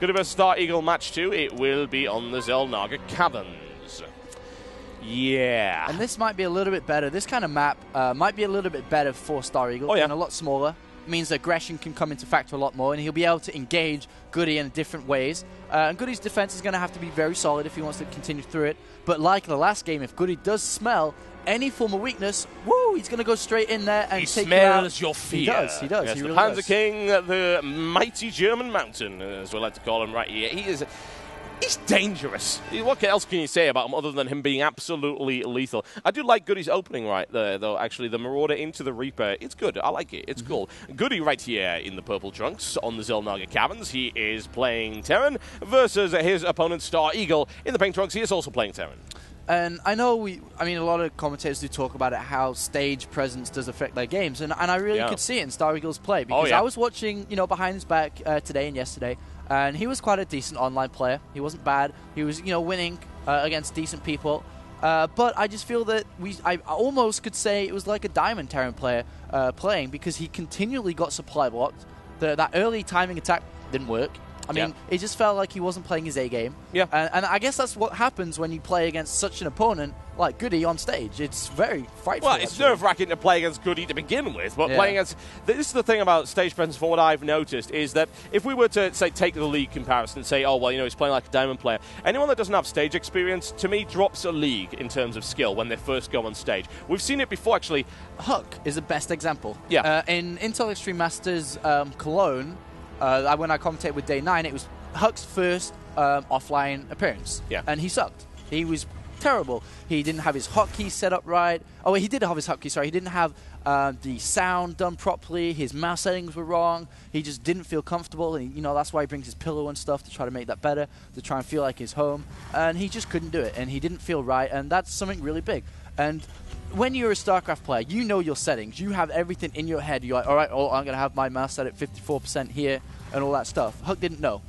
Goody a Star Eagle match two. It will be on the Xel'Naga Caverns. Yeah. And this might be a little bit better. This kind of map uh, might be a little bit better for Star Eagle Oh, yeah. and a lot smaller. Means aggression can come into factor a lot more, and he'll be able to engage Goody in different ways. Uh, and Goody's defense is going to have to be very solid if he wants to continue through it. But like the last game, if Goody does smell any form of weakness, woo, he's going to go straight in there and He take you out. smells your fear. He does. He does. Yes, he the really Panzer does. King, the mighty German mountain, as we like to call him right here. He is. He's dangerous. What else can you say about him other than him being absolutely lethal? I do like Goody's opening right there, though. Actually, the Marauder into the Reaper. It's good. I like it. Mm-hmm. It's cool. Goody right here in the purple trunks on the Xel'Naga Caverns. He is playing Terran versus his opponent Star Eagle in the pink trunks. He is also playing Terran. And I know we, I mean, a lot of commentators do talk about it, how stage presence does affect their games. And, and I really Yeah. could see it in Star Eagle's play because yeah. I was watching, you know, behind his back uh, today and yesterday, and he was quite a decent online player. He wasn't bad. He was, you know, winning uh, against decent people. Uh, but I just feel that we, I almost could say it was like a Diamond Terran player uh, playing because he continually got supply blocked. The, that early timing attack didn't work. I mean, Yeah. it just felt like he wasn't playing his A game. Yeah. And, and I guess that's what happens when you play against such an opponent like Goody on stage. It's very frightful. Well, it's nerve wracking to play against Goody to begin with, but Yeah. playing against. This is the thing about stage presence, for what I've noticed, is that if we were to, say, take the league comparison and say, oh, well, you know, he's playing like a diamond player, anyone that doesn't have stage experience, to me, drops a league in terms of skill when they first go on stage. We've seen it before, actually. Huck is the best example. Yeah. Uh, in Intel Extreme Masters um, Cologne, uh, when I commentated with Day 9, it was Huck's first um, offline appearance. Yeah. And he sucked. He was terrible. He didn't have his hotkey set up right. Oh, wait, he did have his hotkey, sorry. He didn't have uh, the sound done properly. His mouse settings were wrong. He just didn't feel comfortable. And, you know, that's why he brings his pillow and stuff to try to make that better, to try and feel like his home. And he just couldn't do it. And he didn't feel right. And that's something really big. And when you're a StarCraft player, you know your settings. You have everything in your head. You're like, all right, oh, I'm going to have my mouse set at 54% here and all that stuff. Huck didn't know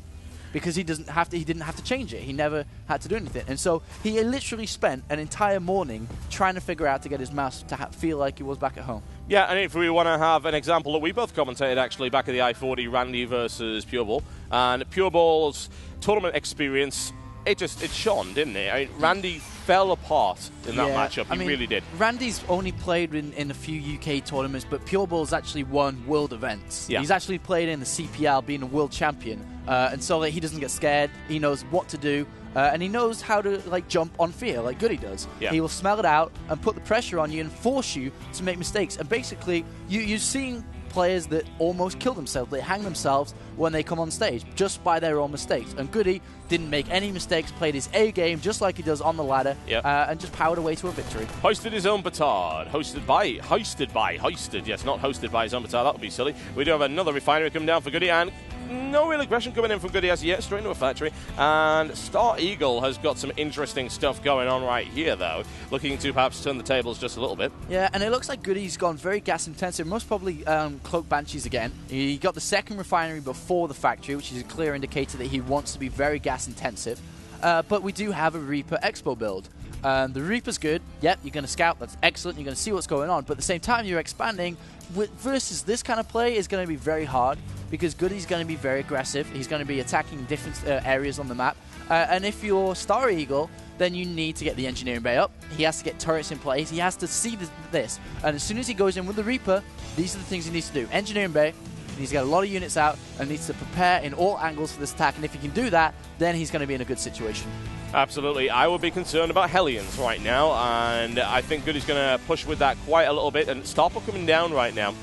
because he doesn't have to. He didn't have to change it. He never had to do anything, and so he literally spent an entire morning trying to figure out to get his mouse to feel like he was back at home. Yeah, and if we want to have an example that we both commentated actually back at the I-40, Randy versus Pure Ball, and Pure Ball's tournament experience, it just it shone, didn't it? I mean, Randy fell apart in that Yeah, matchup. He I mean, really did. Randy's only played in, in a few UK tournaments, but Pure Ball's actually won world events. Yeah. He's actually played in the CPL, being a world champion, uh, and so like, he doesn't get scared. He knows what to do, uh, and he knows how to like jump on fear, like Goody does. Yeah. He will smell it out and put the pressure on you and force you to make mistakes. And basically, you you've seen players that almost kill themselves. They hang themselves when they come on stage just by their own mistakes. And Goody didn't make any mistakes, played his A game just like he does on the ladder, Yep. uh, and just powered away to a victory. Hoisted his own petard. Hosted by, hoisted by, hoisted. Yes, not hosted by his own petard. That would be silly. We do have another refinery coming down for Goody, and no real aggression coming in from Goody as yet. Straight into a factory. And Star Eagle has got some interesting stuff going on right here, though. Looking to perhaps turn the tables just a little bit. Yeah, and it looks like Goody's gone very gas intensive. Most probably um, Cloak Banshees again. He got the second refinery before the factory, which is a clear indicator that he wants to be very gas intensive. Uh, but we do have a Reaper Expo build. Um, the Reaper's good. Yep, you're going to scout. That's excellent. You're going to see what's going on. But at the same time, you're expanding. Versus this kind of play is going to be very hard because Goody's going to be very aggressive. He's going to be attacking different uh, areas on the map. Uh, and if you're Star Eagle, then you need to get the engineering bay up. He has to get turrets in place. He has to see th- this. And as soon as he goes in with the Reaper, these are the things he needs to do. Engineering bay, needs to get a lot of units out and needs to prepare in all angles for this attack. And if he can do that, then he's going to be in a good situation. Absolutely. I would be concerned about Hellions right now, and I think Goody's going to push with that quite a little bit. And Starport coming down right now.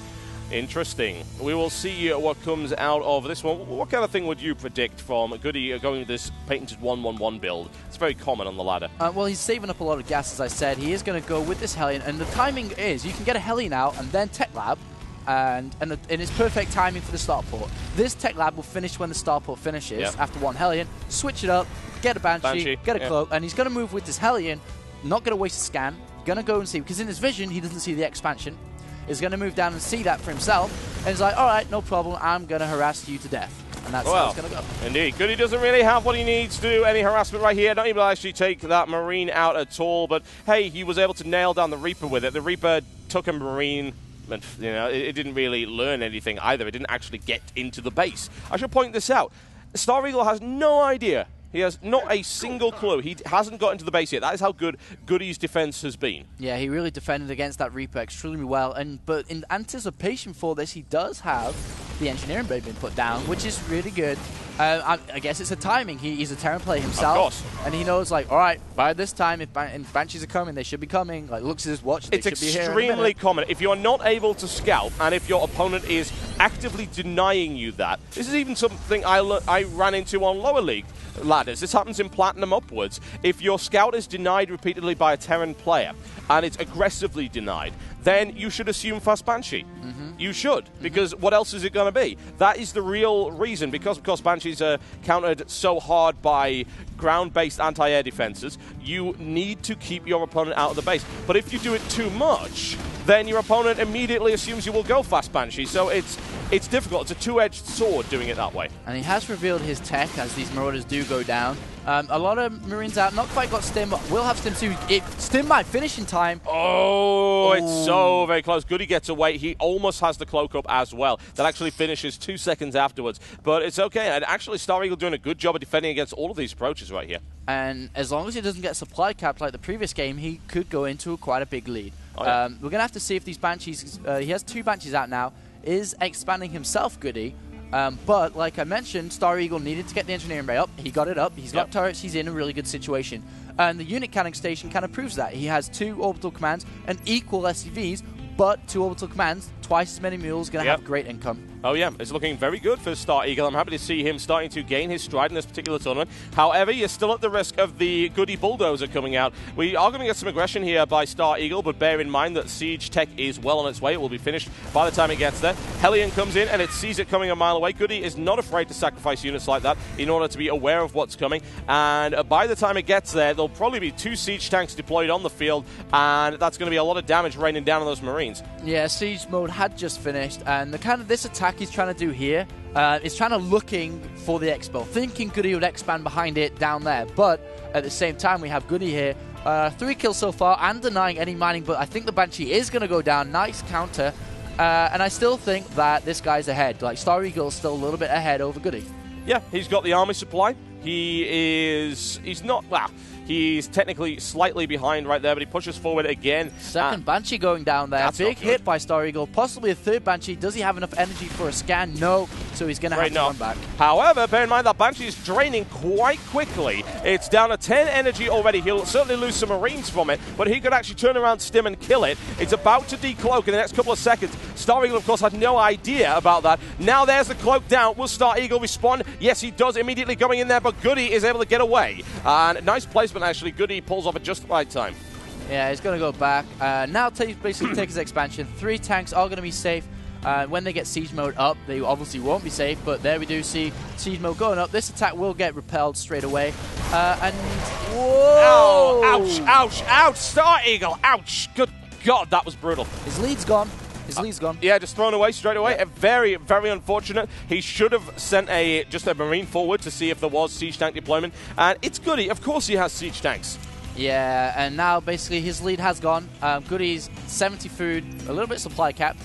Interesting. We will see what comes out of this one. What kind of thing would you predict from Goody going with this patented 1-1-1 build? It's very common on the ladder. Uh, well, he's saving up a lot of gas, as I said. He is going to go with this Hellion, and the timing is you can get a Hellion out and then Tech Lab, and and, and it's perfect timing for the starport. This Tech Lab will finish when the starport finishes after one Hellion. Switch it up, get a Banshee, Banshee, get a yeah. Cloak, and he's going to move with this Hellion. Not going to waste a scan. Going to go and see because in his vision he doesn't see the expansion. Is going to move down and see that for himself, and he's like, "All right, no problem. I'm going to harass you to death." And that's how it's going to go. indeed. Goody doesn't really have what he needs to do any harassment right here. Not able to actually take that Marine out at all. But hey, he was able to nail down the Reaper with it. The Reaper took a Marine. And, you know, it, it didn't really learn anything either. It didn't actually get into the base. I should point this out. Star Eagle has no idea. He has not a single clue. He hasn't got into the base yet. That is how good Goody's defense has been. Yeah, he really defended against that Reaper extremely well. And but in anticipation for this, he does have the engineering bay being put down, which is really good. Uh, I, I, guess it's a timing. He, he's a Terran player himself, and he knows like, all right, by this time, if ban Banshees are coming, they should be coming. Like looks at his watch, it's extremely common. If you're not able to scalp, and if your opponent is actively denying you that, this is even something I I ran into on lower league This happens in Platinum upwards. If your scout is denied repeatedly by a Terran player, and it's aggressively denied, then you should assume fast Banshee. Mm -hmm. You should, because mm -hmm. what else is it going to be? That is the real reason, because of course Banshees are countered so hard by ground-based anti-air defenses, you need to keep your opponent out of the base. But if you do it too much, then your opponent immediately assumes you will go fast Banshee. So it's it's difficult. It's a two-edged sword doing it that way. And he has revealed his tech as these Marauders do go down. Um, a lot of Marines out, not quite got Stim, but will have Stim too. It, Stim might finish in time. Oh, it's so very close. Goody gets away. He almost has the cloak up as well. That actually finishes two seconds afterwards. But it's okay. And actually, Star Eagle doing a good job of defending against all of these approaches right here. And as long as he doesn't get supply capped like the previous game, he could go into quite a big lead. Oh, yeah. um, we're going to have to see if these Banshees, uh, he has two Banshees out now, is expanding himself Goody. Um, but like I mentioned, Star Eagle needed to get the engineering bay up. He got it up. He's got yep. turrets. He's in a really good situation. And the unit cannon station kind of proves that. He has two orbital commands and equal SCVs, but two orbital commands, twice as many mules, going to yep. have great income. Oh yeah, it's looking very good for Star Eagle. I'm happy to see him starting to gain his stride in this particular tournament. However, you're still at the risk of the Goody Bulldozer coming out. We are going to get some aggression here by Star Eagle, but bear in mind that Siege Tech is well on its way. It will be finished by the time it gets there. Hellion comes in and it sees it coming a mile away. Goody is not afraid to sacrifice units like that in order to be aware of what's coming. And uh, by the time it gets there, there'll probably be two Siege tanks deployed on the field, and that's going to be a lot of damage raining down on those Marines. Yeah, Siege mode had just finished, and the kind of this attack he's trying to do here uh, is trying to looking for the expo, thinking Goody would expand behind it down there. But at the same time, we have Goody here. Uh, three kills so far and denying any mining, but I think the Banshee is going to go down. Nice counter. Uh, and I still think that this guy's ahead. Like, Star Eagle is still a little bit ahead over Goody. Yeah, he's got the army supply. He is. He's not. Well, He's technically slightly behind right there, but he pushes forward again. Second uh, Banshee going down there. Big hit by Star Eagle. Possibly a third Banshee. Does he have enough energy for a scan? No. So he's going to have to run back. However, bear in mind that Banshee is draining quite quickly. It's down to 10 energy already. He'll certainly lose some Marines from it, but he could actually turn around Stim and kill it. It's about to decloak in the next couple of seconds. Star Eagle, of course, had no idea about that. Now there's the cloak down. Will Star Eagle respond? Yes, he does. Immediately going in there, but Goody is able to get away. And nice placement, actually. Goody pulls off at just the right time. Yeah, he's going to go back. Uh, now basically take his expansion. Three tanks are going to be safe. Uh, when they get siege mode up, they obviously won't be safe, but there we do see siege mode going up. This attack will get repelled straight away. Uh, and whoa! ouch, ouch, ouch! Star Eagle, ouch! Good God, that was brutal. His lead's gone. His lead's gone. Yeah, just thrown away straight away. Yeah. Very, very unfortunate. He should have sent a just a marine forward to see if there was siege tank deployment. And it's Goody. Of course, he has siege tanks. Yeah, and now basically his lead has gone. Um, Goody's 70 food, a little bit supply capped,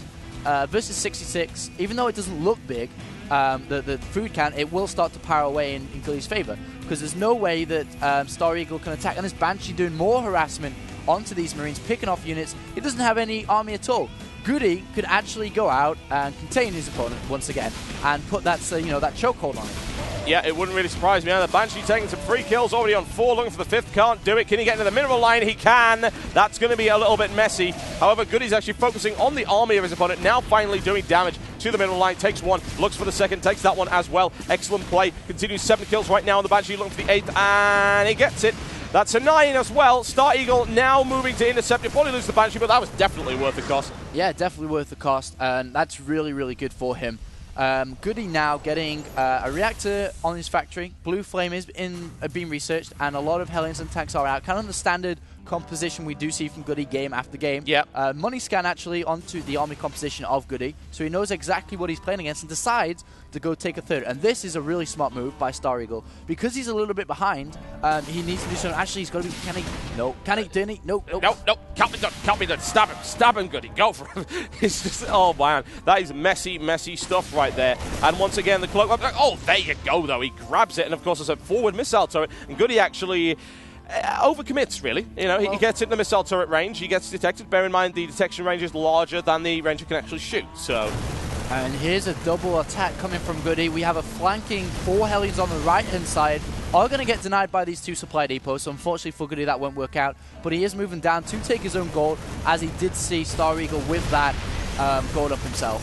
uh, versus 66. Even though it doesn't look big, um, the, the food count, it will start to power away in, in Goody's favor. Because there's no way that um, Star Eagle can attack. And this Banshee doing more harassment onto these Marines, picking off units. He doesn't have any army at all. Goody could actually go out and contain his opponent once again and put that, uh, you know, that chokehold on him. Yeah, it wouldn't really surprise me. The Banshee taking some free kills already on four, looking for the fifth. Can't do it. Can he get into the mineral line? He can. That's going to be a little bit messy. However, Goody's actually focusing on the army of his opponent. Now finally doing damage to the mineral line. Takes one, looks for the second, takes that one as well. Excellent play. Continues seven kills right now on the Banshee, looking for the eighth, and he gets it. That's a nine as well. Star Eagle now moving to intercept. He'll probably lose the Banshee, but that was definitely worth the cost. Yeah, definitely worth the cost, and that's really, really good for him. Um, Goody now getting uh, a reactor on his factory. Blue Flame is in uh, being researched, and a lot of Hellions and tanks are out. Kind of the standard composition we do see from Goody game after game. Yep. Uh, money scan actually onto the army composition of Goody, so he knows exactly what he's playing against and decides to go take a third. And this is a really smart move by Star Eagle because he's a little bit behind. Um, he needs to do something. Actually, he's got to be. Can he? No. Can he? Didn't he? No. No, no, can't be done, can't be done. Stab him, stab him, Goody, go for him. it's just, oh man, that is messy, messy stuff right there. And once again, the cloak, oh, there you go, though. He grabs it, and of course, there's a forward missile turret, and Goody actually. Uh, overcommits, really. You know, he, he gets into the missile turret range, he gets detected. Bear in mind, the detection range is larger than the range you can actually shoot. So, And here's a double attack coming from Goody. We have a flanking four Hellions on the right-hand side. Are going to get denied by these two supply depots, so unfortunately for Goody that won't work out. But he is moving down to take his own gold, as he did see Star Eagle with that um, gold up himself.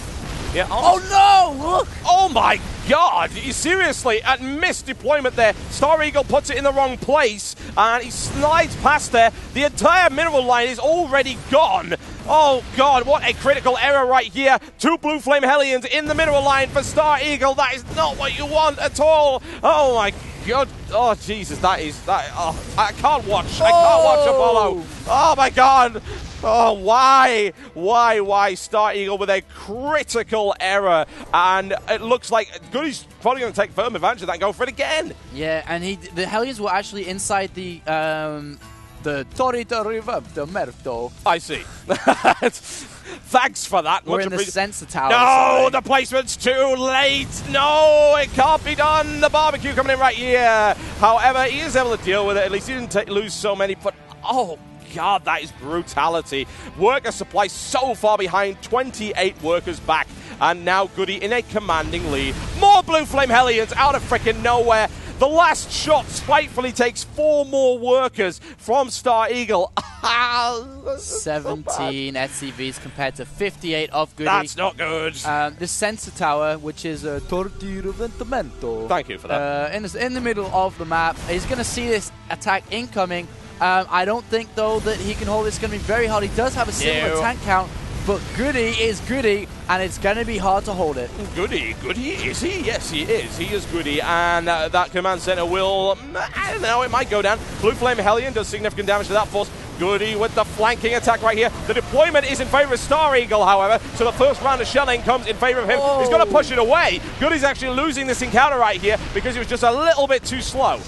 Yeah. Oh no! Look! Oh my god! You seriously, at missed deployment there, Star Eagle puts it in the wrong place and he slides past there. The entire mineral line is already gone. Oh god, what a critical error right here. Two Blue Flame Hellions in the mineral line for Star Eagle. That is not what you want at all. Oh my god. Oh Jesus, that is that. Oh, I can't watch. I can't watch oh! Apollo. Oh my god. Oh, why? Why? Why Star Eagle with a critical error? And it looks like Goody's probably going to take firm advantage of that and go for it again. Yeah, and he the Hellions were actually inside the um, the de Riva de Merto. I see. Thanks for that. We're Much in the sensor tower. No, sorry. the placement's too late. No, it can't be done. The barbecue coming in right here. However, he is able to deal with it. At least he didn't lose so many. But oh god, that is brutality. Worker supply so far behind. 28 workers back, and now Goody in a commanding lead. More blue flame hellions out of freaking nowhere. The last shot spitefully takes four more workers from Star Eagle. 17 SCVs compared to 58 of Goody. That's not good. Um, the sensor tower, which is a de Ventamento. Thank you for that. Uh, in, the, in the middle of the map. He's going to see this attack incoming. Um, I don't think, though, that he can hold it. It's going to be very hard. He does have a similar No. tank count, but Goody is Goody, and it's going to be hard to hold it. Goody, Goody, is he? Yes, he is. He is Goody, and uh, that command center will, I don't know, it might go down. Blue Flame Hellion does significant damage to that force. Goody with the flanking attack right here. The deployment is in favor of Star Eagle, however, so the first round of shelling comes in favor of him. He's going to push it away. Goody's actually losing this encounter right here because he was just a little bit too slow.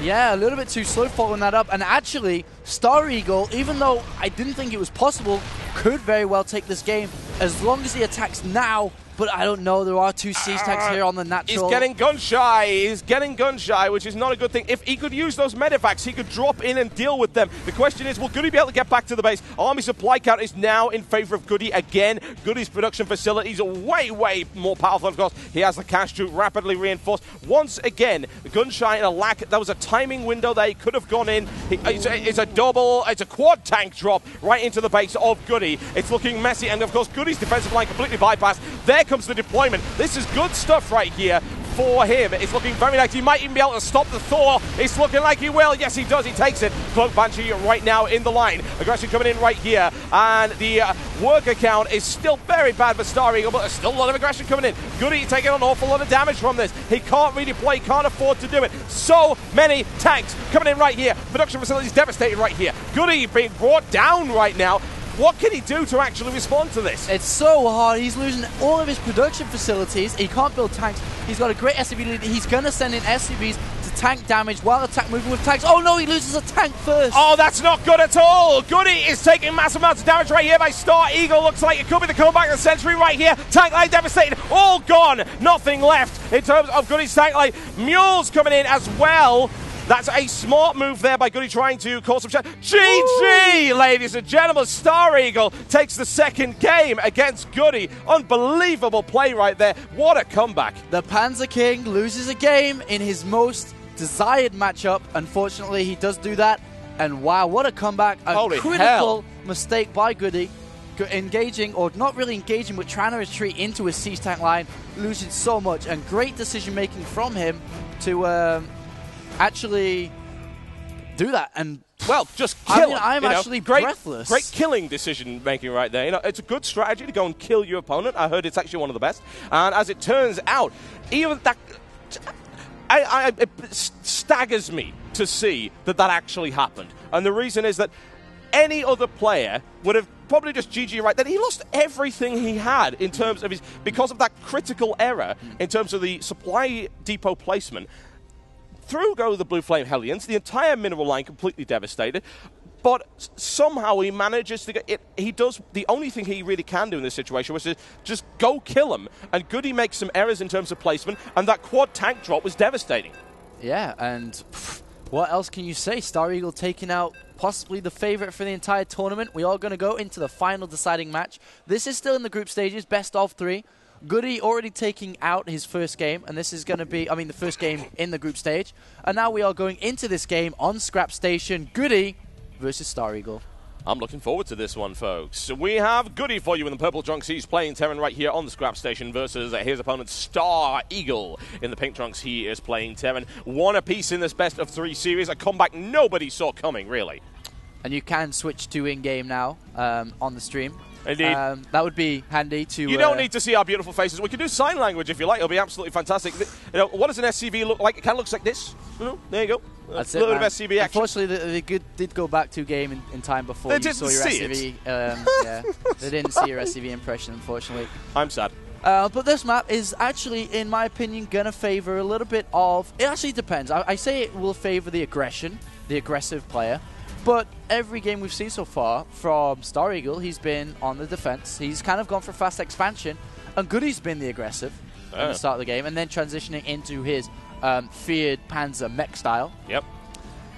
Yeah, a little bit too slow following that up. And actually, Star Eagle, even though I didn't think it was possible, could very well take this game as long as he attacks now. But I don't know. There are two siege ah, tanks here on the natural. He's getting gun shy. He's getting gun shy, which is not a good thing. If he could use those medivacs, he could drop in and deal with them. The question is, will Goody be able to get back to the base? Army supply count is now in favor of Goody again. Goody's production facilities are way, way more powerful. Of course, he has the cash to rapidly reinforce. Once again, gun shy and a lack. There was a timing window there. He could have gone in. It's, a, it's a double, it's a quad tank drop right into the base of Goody. It's looking messy, and of course, Defensive line completely bypassed. There comes the deployment. This is good stuff right here for him. It's looking very like he might even be able to stop the Thor. It's looking like he will. Yes, he does. He takes it. Cloak Banshee right now in the line. Aggression coming in right here. And the uh, worker count is still very bad for Star Eagle, but there's still a lot of aggression coming in. Goody taking an awful lot of damage from this. He can't redeploy, he can't afford to do it. So many tanks coming in right here. Production facilities devastated right here. Goody being brought down right now. What can he do to actually respond to this? It's so hard. He's losing all of his production facilities. He can't build tanks. He's got a great SCV lead. He's going to send in SCVs to tank damage while attack moving with tanks. Oh no, he loses a tank first. Oh, that's not good at all. Goody is taking massive amounts of damage right here by Star Eagle. Looks like it could be the comeback of the century right here. Tank line devastated. All gone. Nothing left in terms of Goody's tank line. Mules coming in as well. That's a smart move there by Goody trying to cause some shot. GG, ladies and gentlemen. Star Eagle takes the second game against Goody. Unbelievable play right there. What a comeback. The Panzer King loses a game in his most desired matchup. Unfortunately, he does do that. And wow, what a comeback. A Holy critical hell. mistake by Goody. Engaging, or not really engaging, but trying to retreat into his siege tank line, losing so much. And great decision making from him to um, actually do that. And Well, just I kill mean, him, I'm you know. actually great, breathless. Great killing decision making right there. You know, it's a good strategy to go and kill your opponent. I heard it's actually one of the best. And as it turns out, even that. I, I, it staggers me to see that that actually happened. And the reason is that any other player would have probably just GG right then. He lost everything he had in terms of his because of that critical error in terms of the supply depot placement. Through go the Blue Flame Hellions, the entire mineral line completely devastated. But somehow he manages to get it. He does the only thing he really can do in this situation which is just go kill him. And Goody makes some errors in terms of placement, and that quad tank drop was devastating. Yeah, and pff, what else can you say? Star Eagle taking out possibly the favorite for the entire tournament. We are going to go into the final deciding match. This is still in the group stages, best of three. Goody already taking out his first game, and this is going to be, I mean, the first game in the group stage. And now we are going into this game on Scrap Station. Goody versus Star Eagle. I'm looking forward to this one, folks. We have Goody for you in the purple trunks. He's playing Terran right here on the scrap station versus his opponent Star Eagle in the pink trunks. He is playing Terran. One apiece in this best of three series. A comeback nobody saw coming, really. And you can switch to in-game now um, on the stream. Indeed. Um, that would be handy to. You uh, don't need to see our beautiful faces. We can do sign language if you like. It'll be absolutely fantastic. You know, what does an SCV look like? It kind of looks like this. there you go. That's a little it, bit of SCV action. Unfortunately, they, they good, did go back to game in, in time before They you didn't saw your see SCV. Um, yeah, they didn't see your SCV impression, unfortunately. I'm sad. Uh, but this map is actually, in my opinion, gonna favor a little bit of. It actually depends. I, I say it will favor the aggression, the aggressive player. But every game we've seen so far from Star Eagle, he's been on the defense. He's kind of gone for fast expansion, and Goody's been the aggressive at Oh. the start of the game, and then transitioning into his um, feared Panzer mech style. Yep.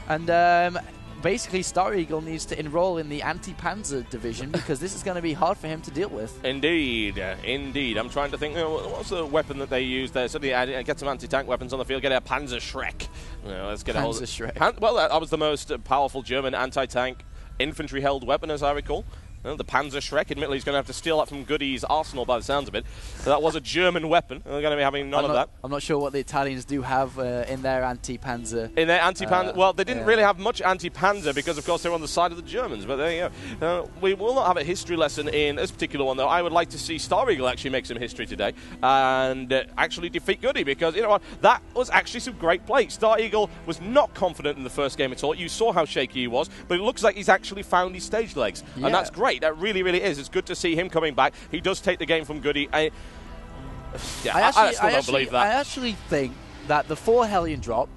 And um, basically, Star Eagle needs to enroll in the anti-Panzer division because this is going to be hard for him to deal with. Indeed, indeed. I'm trying to think. You know, what's the weapon that they use there? Suddenly, uh, get some anti-tank weapons on the field. Get a Panzerschreck. You know, let's get a hold. Panzerschreck. Pan- well, that, was the most powerful German anti-tank infantry-held weapon, as I recall. Uh, the Panzerschreck. Admittedly, he's going to have to steal that from Goody's arsenal, by the sounds of it. So that was a German weapon. They're going to be having none I'm of not, that. I'm not sure what the Italians do have uh, in their anti-Panzer. In their anti-panzer, Uh, well, they didn't yeah. really have much anti-panzer because, of course, they're on the side of the Germans. But there you go. Uh, we will not have a history lesson in this particular one, though. I would like to see Star Eagle actually make some history today and uh, actually defeat Goody because you know what, that was actually some great play. Star Eagle was not confident in the first game at all. You saw how shaky he was, but it looks like he's actually found his stage legs, Yeah. and that's great. That really, really is. It's good to see him coming back. He does take the game from Goody. I, yeah, I I, actually, I still I don't actually, believe that. I actually think that the four Hellion drop,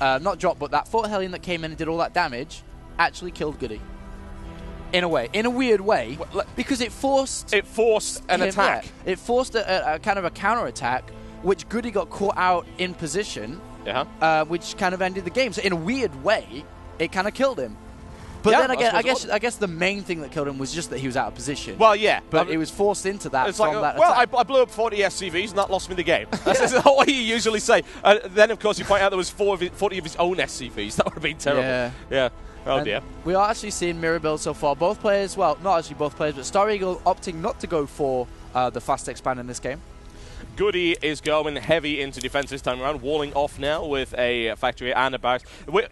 uh, not drop, but that four Hellion that came in and did all that damage, actually killed Goody. In a way, in a weird way, because it forced it forced an him- attack. yeah, it forced a, a, a kind of a counter attack, which Goody got caught out in position, Yeah. uh, which kind of ended the game. So in a weird way, it kind of killed him. But Yeah, then again, I guess. I guess the main thing that killed him was just that he was out of position. Well, yeah, but I- it was forced into that It's from like, uh, that well, I, attack. I blew up 40 SCVs and that lost me the game. That's, that's not what you usually say. Uh, then, of course, you point out there was four of his, 40 of his own SCVs. That would have been terrible. Yeah. Yeah. Oh, And dear. We are actually seeing mirror builds so far. Both players, well, not actually both players, but Star Eagle opting not to go for uh, the fast expand in this game. Goody is going heavy into defense this time around, walling off now with a factory and a barracks.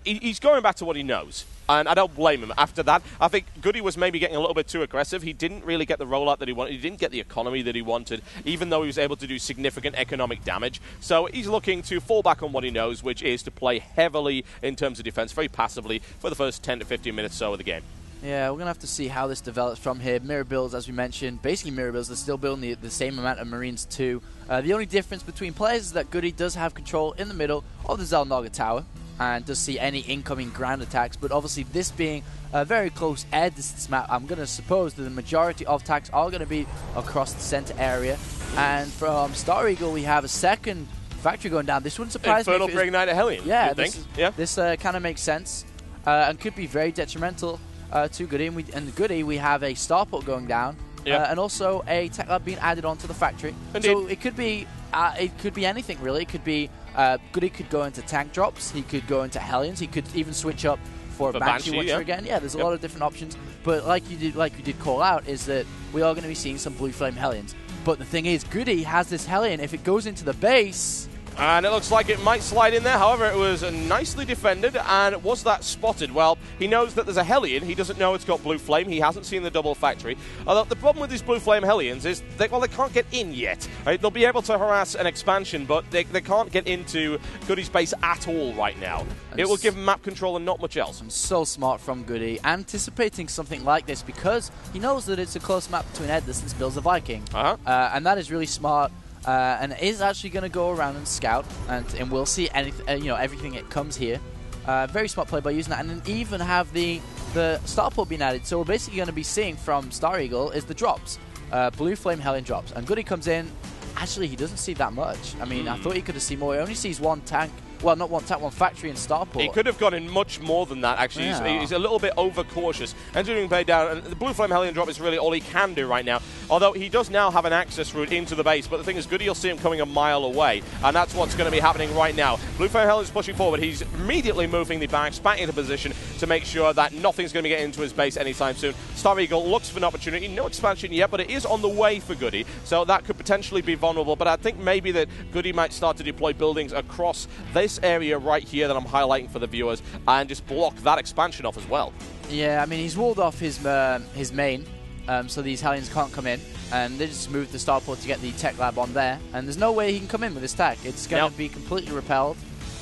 He's going back to what he knows. And I don't blame him. After that, I think Goody was maybe getting a little bit too aggressive. He didn't really get the rollout that he wanted. He didn't get the economy that he wanted, even though he was able to do significant economic damage. So he's looking to fall back on what he knows, which is to play heavily in terms of defense, very passively, for the first 10 to 15 minutes or so of the game. Yeah, we're going to have to see how this develops from here. Mirror builds, as we mentioned, basically mirror builds, they're still building the, the same amount of Marines too. Uh, the only difference between players is that Goody does have control in the middle of the Xel'Naga Tower and does see any incoming ground attacks. But obviously, this being a very close air distance map, I'm going to suppose that the majority of attacks are going to be across the center area. And from Star Eagle, we have a second factory going down. This wouldn't surprise Infernal me. if it was- Bring Night of Hellion, yeah, this, is- yeah. this uh, kind of makes sense uh, and could be very detrimental uh, to Goody. And, we, and Goody, we have a starport going down, uh, and also a tech lab being added onto the factory. Indeed. So it could be uh, it could be anything really. It could be uh, Goody could go into tank drops. He could go into Hellions. He could even switch up for, For a Banshee, Banshee, once yeah. again. Yeah, there's a Yep. lot of different options. But like you did, like you did call out, is that we are going to be seeing some Blue Flame Hellions. But the thing is, Goody has this Hellion. If it goes into the base, And it looks like it might slide in there. However, it was nicely defended. And was that spotted? Well, he knows that there's a Hellion. He doesn't know it's got Blue Flame. He hasn't seen the double factory. Although the problem with these Blue Flame Hellions is, they, well, they can't get in yet. Right? They'll be able to harass an expansion, but they, they can't get into Goody's base at all right now. And It will give him map control and not much else. I'm So smart from Goody, anticipating something like this because he knows that it's a close map between Edless and Spills the Viking. Uh-huh. Uh, and that is really smart. Uh, and is actually going to go around and scout, and, and we'll see anything, uh, you know, everything that comes here. Uh, very smart play by using that, and then even have the the starport being added. So we're basically going to be seeing from Star Eagle is the drops, uh, Blue Flame Hellion drops, and Goody comes in. Actually, he doesn't see that much. I mean, I thought he could have seen more. He only sees one tank. Well, not one tank, one factory and starport. He could have gone in much more than that, actually. He's- Yeah. He's, a little bit overcautious. Engineering bay down, and the Blue Flame Hellion drop is really all he can do right now. Although he does now have an access route into the base, but the thing is, Goody will see him coming a mile away, and that's what's going to be happening right now. Blue Flame Hellion's pushing forward. He's immediately moving the barracks back into position to make sure that nothing's going to get into his base anytime soon. Star Eagle looks for an opportunity. No expansion yet, but it is on the way for Goody, so that could potentially be vulnerable. But I think maybe that Goody might start to deploy buildings across this area right here that I'm highlighting for the viewers and just block that expansion off as well. Yeah, I mean he's walled off his um his main, um, so these Hellions can't come in, and they just moved the starport to get the tech lab on there, and there's no way he can come in with his tech. It's going to Nope. be completely repelled.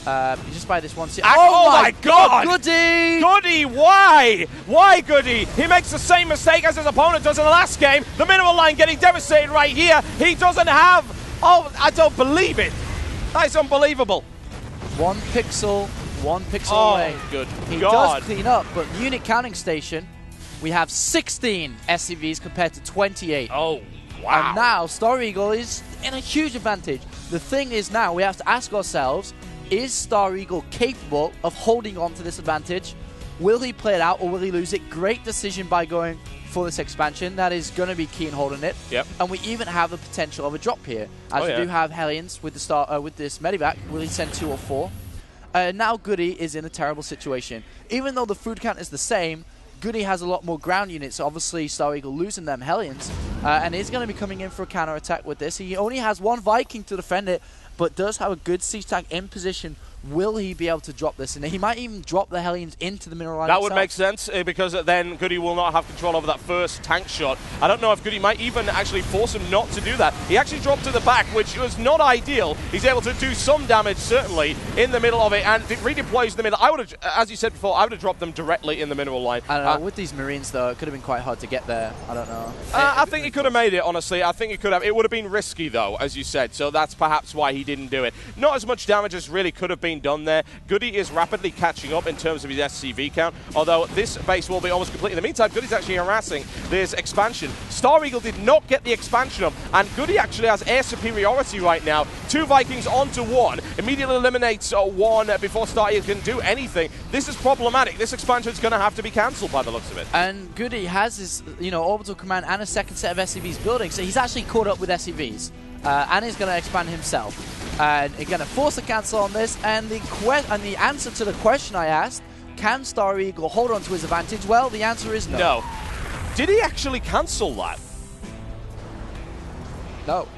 Uh, just by this one. Ah, oh my God! Goody! Goody, why? Why Goody? He makes the same mistake as his opponent does in the last game. The mineral line getting devastated right here. He doesn't have. Oh, I don't believe it. That is unbelievable. One pixel, one pixel Oh, away. good He God. does clean up, but unit counting station, we have 16 SCVs compared to 28. Oh, wow. And now Star Eagle is in a huge advantage. The thing is now we have to ask ourselves, is Star Eagle capable of holding on to this advantage? Will he play it out or will he lose it? Great decision by going for this expansion. That is going to be key in holding it. Yep. And we even have the potential of a drop here. As Oh, we yeah. do have Hellions with the star uh, with this Medivac. Will he send two or four? Uh, now Goody is in a terrible situation. Even though the food count is the same, Goody has a lot more ground units. Obviously, Star Eagle losing them Hellions, uh, and is going to be coming in for a counter attack with this. He only has one Viking to defend it, but does have a good siege tank in position. Will he be able to drop this? And he might even drop the Hellions into the mineral line. That would make sense uh, because then Goody will not have control over that first tank shot. I don't know if Goody might even actually force him not to do that. He actually dropped to the back, which was not ideal. He's able to do some damage, certainly, in the middle of it and it redeploys in the middle. I would have, as you said before, I would have dropped them directly in the mineral line. I don't know. Uh, with these Marines, though, it could have been quite hard to get there. I don't know. Uh, It- I think he could have made it, honestly. I think he could have. It would have been risky, though, as you said, so that's perhaps why he didn't do it. Not as much damage as really could have been done there. Goody is rapidly catching up in terms of his SCV count, although this base will be almost complete. In the meantime, Goody's actually harassing this expansion. Star Eagle did not get the expansion up, and Goody actually has air superiority right now. Two Vikings onto one, immediately eliminates uh, one before Star Eagle can do anything. This is problematic. This expansion is going to have to be cancelled by the looks of it. And Goody has his, you know, orbital command and a second set of SCVs building, so he's actually caught up with SCVs, uh, and he's going to expand himself. And he's going to force a cancel on this. And the and the answer to the question I asked, can Star Eagle hold on to his advantage? Well, the answer is no. No. Did he actually cancel that? No.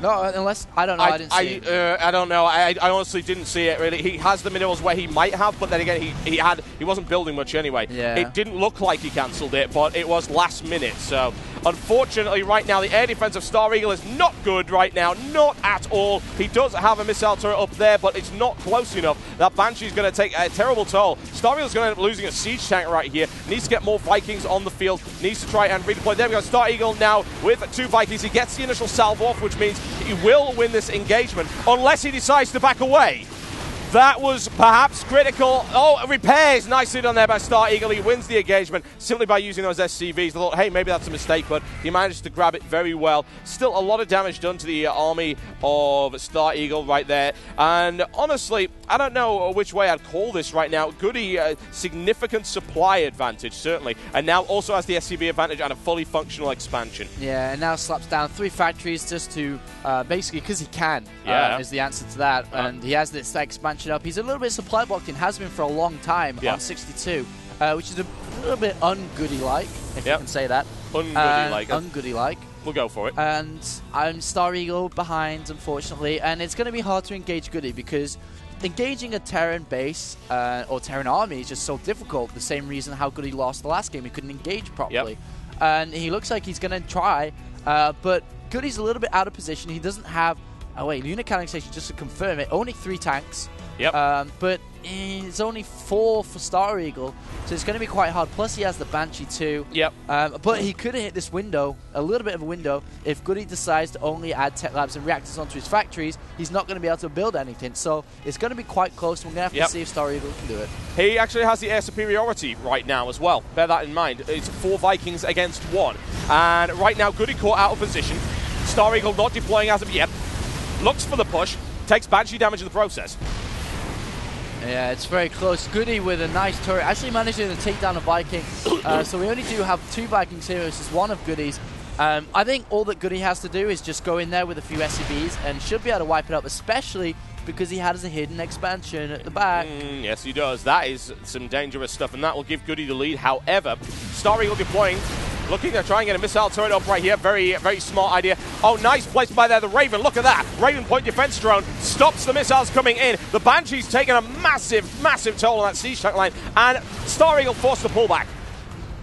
No, unless I don't know. I, didn't see. it. uh, I don't know. I, I honestly didn't see it really. He has the minerals where he might have, but then again, he, he had he wasn't building much anyway. Yeah. It didn't look like he cancelled it, but it was last minute. So unfortunately, right now the air defense of Star Eagle is not good right now, not at all. He does have a missile turret up there, but it's not close enough. That Banshee's going to take a terrible toll. Star Eagle's going to end up losing a siege tank right here. Needs to get more Vikings on the field. Needs to try and redeploy. There we go. Star Eagle now with two Vikings. He gets the initial salve off, which means he will win this engagement unless he decides to back away. That was perhaps critical. Oh, repairs nicely done there by Star Eagle. He wins the engagement simply by using those SCVs. I thought, hey, maybe that's a mistake, but he managed to grab it very well. Still a lot of damage done to the uh, army of Star Eagle right there. And honestly, I don't know which way I'd call this right now. Goody, uh, significant supply advantage, certainly. And now also has the SCV advantage and a fully functional expansion. Yeah, and now slaps down three factories just to uh, basically because he can. Yeah. uh, is the answer to that, and he has this expansion up. He's a little bit supply blocked and has been for a long time Yeah. on 62, uh, which is a little bit ungoody like, if Yep. you can say that. Ungoody Uh, like. ungoody like. we'll go for it. And I'm Star Eagle behind, unfortunately, and it's going to be hard to engage Goody because engaging a Terran base uh, or Terran army is just so difficult. The same reason how Goody lost the last game, he couldn't engage properly. Yep. And he looks like he's going to try, uh, but Goody's a little bit out of position. He doesn't have. Oh wait, unit counting station just to confirm it. Only three tanks. Yep. Um, but it's only four for Star Eagle, so it's going to be quite hard. Plus, he has the Banshee too. Yep. Um, but he could have hit this window, a little bit of a window, if Goody decides to only add tech labs and reactors onto his factories. He's not going to be able to build anything, so it's going to be quite close. We're going to have yep. to see if Star Eagle can do it. He actually has the air superiority right now as well. Bear that in mind. It's four Vikings against one, and right now Goody caught out of position. Star Eagle not deploying as of yet. Looks for the push, takes Banshee damage in the process. Yeah, it's very close. Goody with a nice turret. Actually managing to take down a Viking. Uh, so we only do have two Vikings here versus one of Goody's. Um, I think all that Goody has to do is just go in there with a few SCVs and should be able to wipe it up, especially because he has a hidden expansion at the back. Mm, yes, he does. That is some dangerous stuff, and that will give Goody the lead. However, Star Eagle deploying looking to try and get a missile turret up right here. Very, very smart idea. Oh, nice placement by there, the Raven. Look at that. Raven point defense drone stops the missiles coming in. The Banshee's taking a massive, massive toll on that siege tank line, and Star Eagle forced the pullback.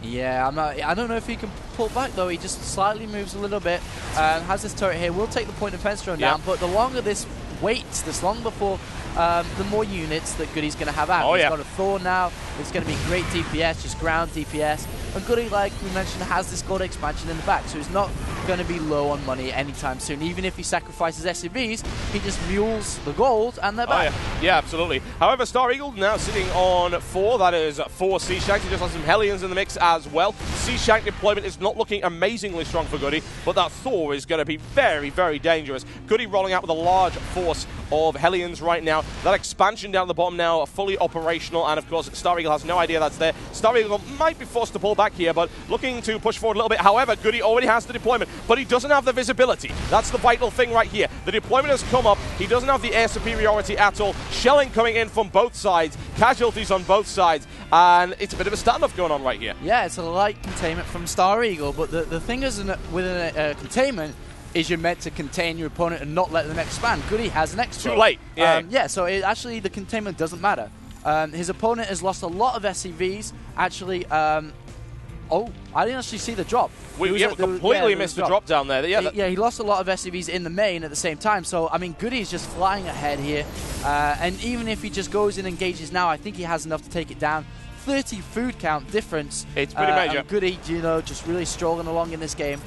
Yeah, I'm not, I don't know if he can pull back though. He just slightly moves a little bit. and has this turret here. We'll take the point defense drone down, but the longer this waits, this long before um, the more units that Goody's going to have out. Oh, He's yeah. got a Thor now. It's going to be great DPS, just ground DPS. And Goody, like we mentioned, has this gold expansion in the back, so he's not going to be low on money anytime soon. Even if he sacrifices SCVs, he just mules the gold and they're back. Oh, yeah. yeah. absolutely. However, Star Eagle now sitting on four. That is four siege tanks. He just has some Hellions in the mix as well. Siege tank deployment is not looking amazingly strong for Goody, but that Thor is going to be very, very dangerous. Goody rolling out with a large force of Hellions right now. That expansion down the bottom now fully operational, and of course, Star Eagle has no idea that's there. Star Eagle might be forced to pull back here, but looking to push forward a little bit. However, Goody already has the deployment, but he doesn't have the visibility. That's the vital thing right here. The deployment has come up. He doesn't have the air superiority at all. Shelling coming in from both sides, casualties on both sides, and it's a bit of a standoff going on right here. Yeah, it's a light containment from Star Eagle, but the, the thing is, with a uh, containment, is you're meant to contain your opponent and not let them expand. Goody has an extra. Too late. Yeah. Um, yeah. So it, actually, the containment doesn't matter. Um, his opponent has lost a lot of SCVs. Actually, um, oh, I didn't actually see the drop. We, yeah, a, completely yeah, missed the drop. drop. down there. Yeah, yeah, he lost a lot of SCVs in the main at the same time. So I mean, Goody's just flying ahead here. Uh, and even if he just goes and engages now, I think he has enough to take it down. 30 food count difference. It's pretty uh, major. Goody, you know, just really strolling along in this game.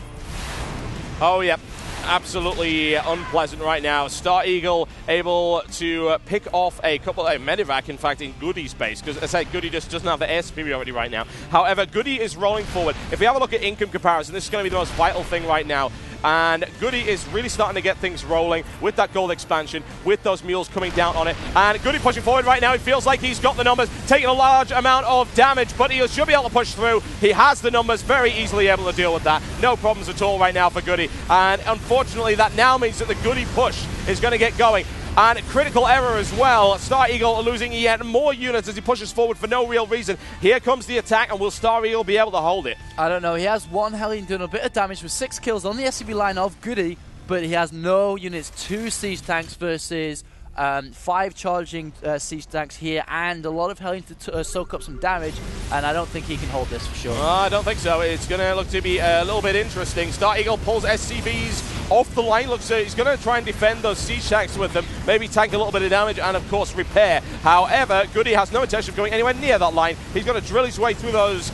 Oh, yeah absolutely unpleasant right now. Star Eagle able to pick off a couple of medivac, in fact, in Goody's base, because I said, Goody just doesn't have the air superiority right now. However, Goody is rolling forward. If we have a look at income comparison, this is going to be the most vital thing right now. And Goody is really starting to get things rolling with that gold expansion, with those mules coming down on it. And Goody pushing forward right now. He feels like he's got the numbers, taking a large amount of damage, but he should be able to push through. He has the numbers, very easily able to deal with that. No problems at all right now for Goody. And unfortunately, that now means that the Goody push is going to get going. And critical error as well. Star Eagle losing yet more units as he pushes forward for no real reason. Here comes the attack, and will Star Eagle be able to hold it? I don't know. He has one Hellion doing a bit of damage with six kills on the SCV line of Goody, but he has no units. Two siege tanks versus um, five charging uh, siege tanks here, and a lot of Hellion to uh, soak up some damage. And I don't think he can hold this for sure. Uh, I don't think so. It's going to look to be a little bit interesting. Star Eagle pulls SCVs off the line. Looks like he's going to try and defend those siege tanks with them. Maybe tank a little bit of damage and, of course, repair. However, Goody has no intention of going anywhere near that line. He's going to drill his way through those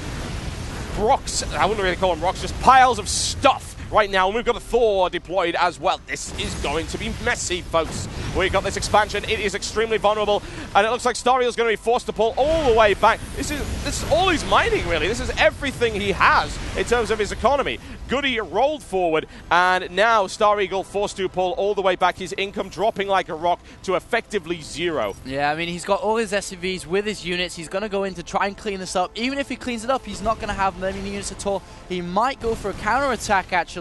rocks. I wouldn't really call them rocks, just piles of stuff right now. And we've got Thor deployed as well. This is going to be messy, folks. We've got this expansion. It is extremely vulnerable. And it looks like Star is going to be forced to pull all the way back. This is, this is all he's mining, really. This is everything he has in terms of his economy. Goody rolled forward, and now Star Eagle forced to pull all the way back. His income dropping like a rock to effectively zero. Yeah, I mean, he's got all his SCVs with his units. He's going to go in to try and clean this up. Even if he cleans it up, he's not going to have many units at all. He might go for a counter attack, actually.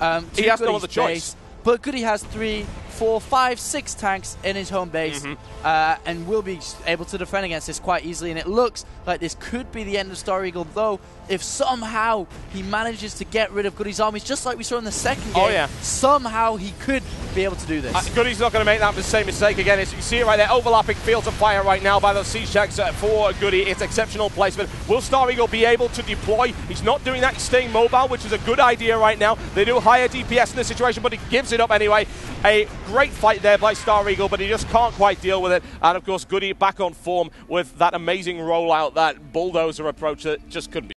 Um, he has no other choice. But Goody has three four, five, six tanks in his home base, Mm-hmm. uh, and will be able to defend against this quite easily. And it looks like this could be the end of Star Eagle, though. If somehow he manages to get rid of Goody's armies, just like we saw in the second game, Oh, yeah. somehow he could be able to do this. Uh, Goody's not going to make that the same mistake again. As you see it right there, overlapping fields of fire right now by those siege tanks uh, for Goody. It's exceptional placement. Will Star Eagle be able to deploy? He's not doing that. He's staying mobile, which is a good idea right now. They do higher DPS in this situation, but he gives it up anyway. A great fight there by Star Eagle, but he just can't quite deal with it. And of course, Goody back on form with that amazing rollout, that bulldozer approach that just couldn't be.